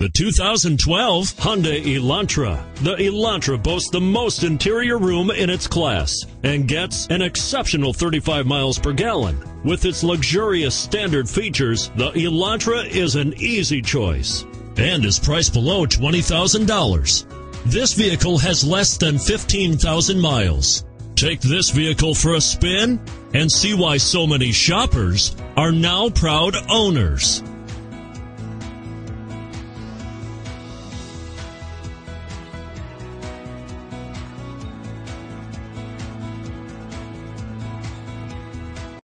The 2012 Hyundai Elantra. The Elantra boasts the most interior room in its class and gets an exceptional 35 miles per gallon. With its luxurious standard features, the Elantra is an easy choice and is priced below $20,000. This vehicle has less than 15,000 miles. Take this vehicle for a spin and see why so many shoppers are now proud owners.